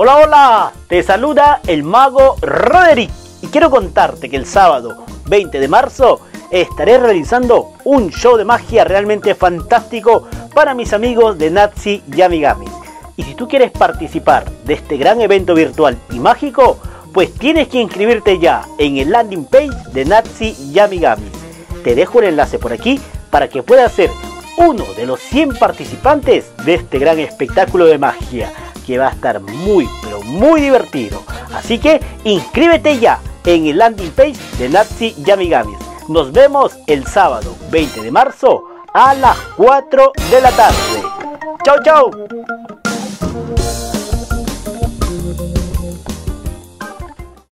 Hola, hola, te saluda el mago Roderick y quiero contarte que el sábado 20 de marzo estaré realizando un show de magia realmente fantástico para mis amigos de Nazi Yamigamis. Y si tú quieres participar de este gran evento virtual y mágico, pues tienes que inscribirte ya en el landing page de Nazi Yamigamis. Te dejo el enlace por aquí para que puedas ser uno de los 100 participantes de este gran espectáculo de magia que va a estar muy, pero muy divertido. Así que inscríbete ya en el landing page de Nazi Yamigamis. Nos vemos el sábado 20 de marzo a las 4 de la tarde. ¡Chao, chao!